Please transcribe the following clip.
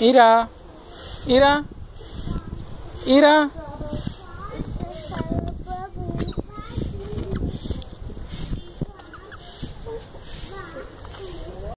Ira, Ira, Ira.